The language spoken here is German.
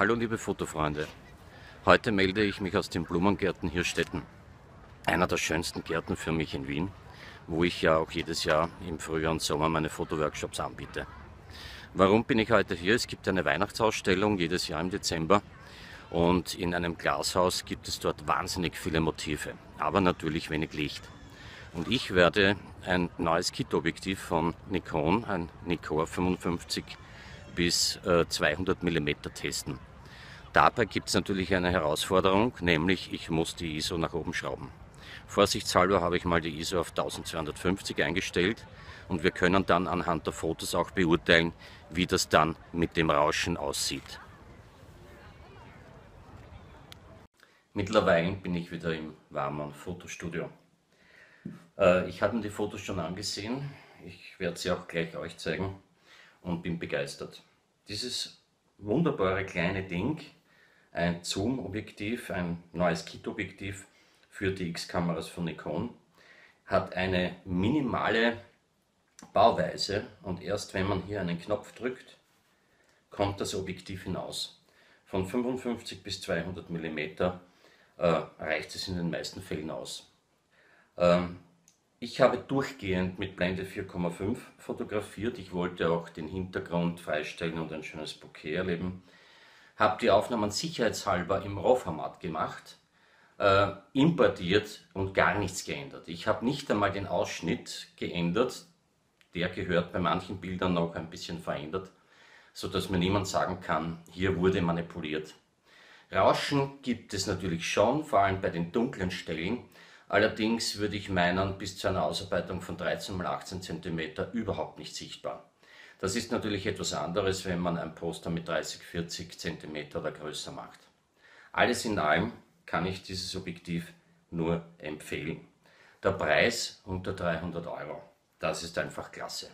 Hallo liebe Fotofreunde. Heute melde ich mich aus den Blumengärten Hirstetten. Einer der schönsten Gärten für mich in Wien, wo ich ja auch jedes Jahr im Frühjahr und Sommer meine Fotoworkshops anbiete. Warum bin ich heute hier? Es gibt eine Weihnachtsausstellung jedes Jahr im Dezember und in einem Glashaus gibt es dort wahnsinnig viele Motive, aber natürlich wenig Licht. Und ich werde ein neues Kit-Objektiv von Nikon, ein Nikkor 55 bis 200 mm testen. Dabei gibt es natürlich eine Herausforderung, nämlich ich muss die ISO nach oben schrauben. Vorsichtshalber habe ich mal die ISO auf 1250 eingestellt und wir können dann anhand der Fotos auch beurteilen, wie das dann mit dem Rauschen aussieht. Mittlerweile bin ich wieder im warmen Fotostudio. Äh, ich habe mir die Fotos schon angesehen, ich werde sie auch gleich euch zeigen und bin begeistert. Dieses wunderbare kleine Ding ein Zoom-Objektiv, ein neues Kit-Objektiv für die X-Kameras von Nikon, hat eine minimale Bauweise und erst wenn man hier einen Knopf drückt, kommt das Objektiv hinaus. Von 55 bis 200 mm äh, reicht es in den meisten Fällen aus. Ähm, ich habe durchgehend mit Blende 4,5 fotografiert. Ich wollte auch den Hintergrund freistellen und ein schönes Bouquet erleben habe die Aufnahmen sicherheitshalber im RAW-Format gemacht, äh, importiert und gar nichts geändert. Ich habe nicht einmal den Ausschnitt geändert, der gehört bei manchen Bildern noch ein bisschen verändert, sodass mir niemand sagen kann, hier wurde manipuliert. Rauschen gibt es natürlich schon, vor allem bei den dunklen Stellen. Allerdings würde ich meinen, bis zu einer Ausarbeitung von 13 x 18 cm überhaupt nicht sichtbar. Das ist natürlich etwas anderes, wenn man ein Poster mit 30, 40 cm oder größer macht. Alles in allem kann ich dieses Objektiv nur empfehlen. Der Preis unter 300 Euro, das ist einfach klasse.